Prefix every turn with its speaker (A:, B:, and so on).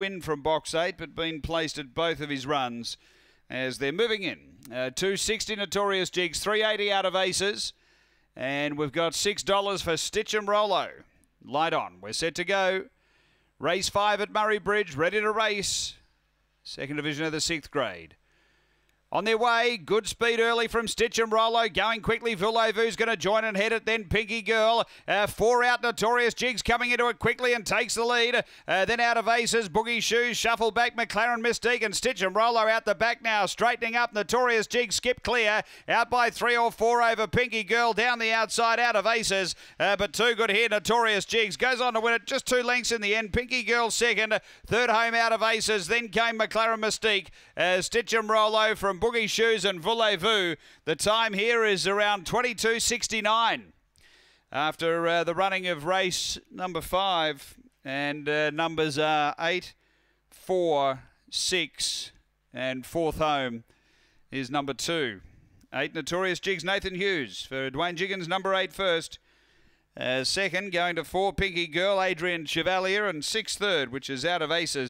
A: win from box eight, but been placed at both of his runs as they're moving in. Uh, 260 Notorious Jigs, 380 out of aces. And we've got $6 for Stitch and Rollo. Light on. We're set to go. Race five at Murray Bridge, ready to race. Second division of the sixth grade. On their way, good speed early from Stitch and Rollo. Going quickly, Voulez-Vous's going to join and head it. Then Pinky Girl. Uh, four out, Notorious Jigs coming into it quickly and takes the lead. Uh, then out of Aces, Boogie Shoes, shuffle back, McLaren Mystique and Stitch and Rollo out the back now. Straightening up, Notorious Jigs skip clear. Out by three or four over Pinky Girl. Down the outside, out of Aces. Uh, but too good here, Notorious Jigs. Goes on to win it just two lengths in the end. Pinky Girl second. Third home out of Aces. Then came McLaren Mystique. Uh, Stitch and Rollo from Boogie Shoes and Voulez-Vous. The time here is around 22.69 after uh, the running of race number five. And uh, numbers are eight, four, six, and fourth home is number two. Eight Notorious Jigs, Nathan Hughes for Dwayne Jiggins, number eight first. Uh, second, going to four Pinky Girl, Adrian Chevalier, and six third, which is out of aces.